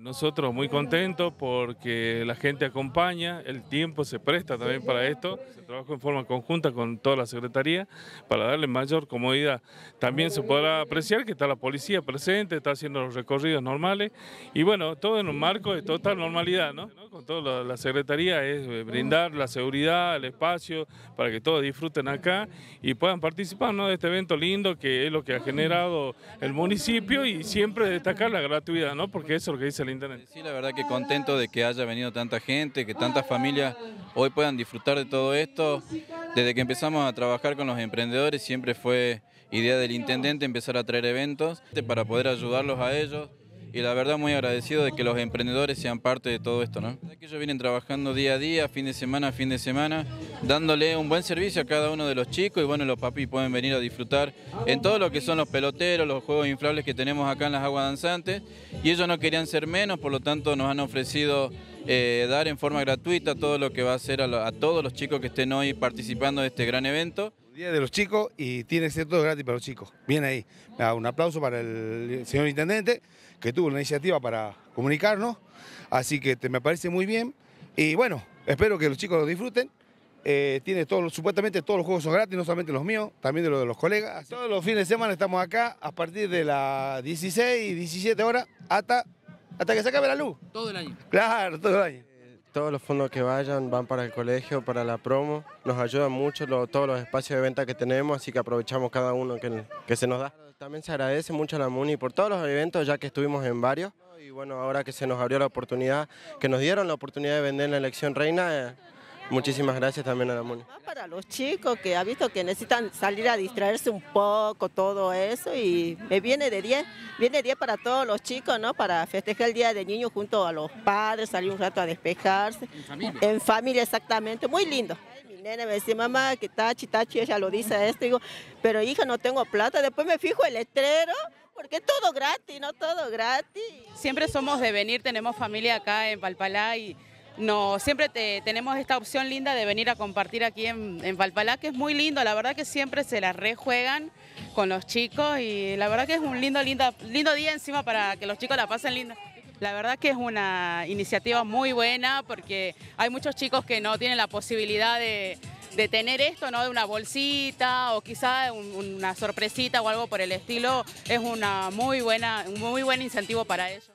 Nosotros muy contentos porque la gente acompaña, el tiempo se presta también para esto, se trabaja en forma conjunta con toda la Secretaría para darle mayor comodidad. También se podrá apreciar que está la policía presente, está haciendo los recorridos normales y bueno, todo en un marco de total normalidad, ¿no? Con toda la, Secretaría es eh, brindar la seguridad, el espacio para que todos disfruten acá y puedan participar de este evento lindo que es lo que ha generado el municipio y siempre destacar la gratuidad, ¿no? Porque eso es lo que dice el Sí, la verdad que contento de que haya venido tanta gente, que tantas familias hoy puedan disfrutar de todo esto. Desde que empezamos a trabajar con los emprendedores siempre fue idea del intendente empezar a traer eventos para poder ayudarlos a ellos y la verdad muy agradecido de que los emprendedores sean parte de todo esto, ¿no? Que ellos vienen trabajando día a día, fin de semana fin de semana, dándole un buen servicio a cada uno de los chicos y bueno, los papis pueden venir a disfrutar en todo lo que son los peloteros, los juegos inflables que tenemos acá en las aguas danzantes y ellos no querían ser menos, por lo tanto nos han ofrecido eh, dar en forma gratuita todo lo que va a hacer a, todos los chicos que estén hoy participando de este gran evento. Día de los chicos y tiene todo gratis para los chicos. Bien ahí. Un aplauso para el señor intendente que tuvo la iniciativa para comunicarnos, así que me parece muy bien. Y bueno, espero que los chicos lo disfruten. Eh, tiene todos, supuestamente todos los juegos son gratis, no solamente los míos, también de los de los colegas. Todos los fines de semana estamos acá a partir de las 16 y 17 horas hasta, hasta que se acabe la luz. Todo el año. Claro, todo el año. Todos los fondos que vayan van para el colegio, para la promo. Nos ayudan mucho todos los espacios de venta que tenemos, así que aprovechamos cada uno que, se nos da. También se agradece mucho a la MUNI por todos los eventos, ya que estuvimos en varios. Y bueno, ahora que se nos abrió la oportunidad, que nos dieron la oportunidad de vender la elección reina, eh, muchísimas gracias también a la MUNI. Los chicos que ha visto que necesitan salir a distraerse un poco, todo eso, y me viene de 10, viene 10 para todos los chicos, ¿no? Para festejar el Día del Niño junto a los padres, salir un rato a despejarse. En familia. En familia, exactamente, muy lindo nene me decía, mamá, que tachi, tachi, ella lo dice esto. Digo, pero hija, no tengo plata. Después me fijo el letrero, porque es todo gratis, no todo gratis. Siempre somos de venir, tenemos familia acá en Palpalá y no, siempre tenemos esta opción linda de venir a compartir aquí en, en Valpalá, que es muy lindo, la verdad que siempre se la rejuegan con los chicos y la verdad que es un lindo, lindo, lindo día encima para que los chicos la pasen linda. La verdad que es una iniciativa muy buena porque hay muchos chicos que no tienen la posibilidad de, tener esto, ¿no? De una bolsita o quizá una sorpresita o algo por el estilo. Es una muy buena, un muy buen incentivo para ellos.